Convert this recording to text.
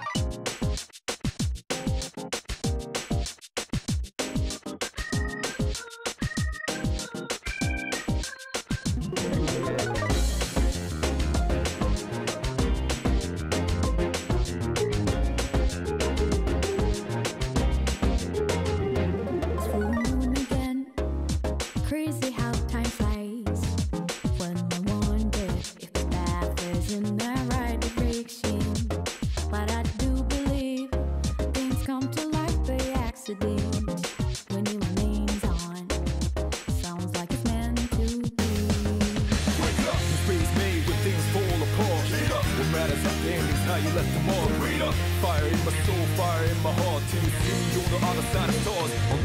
you to do when your name's on. Sounds like it's meant to be. Wake up, you space me when things fall apart. Heat up, what matters at the end is how you left them all. Read up, fire in my soul, fire in my heart. Till you see you're the other side of stars.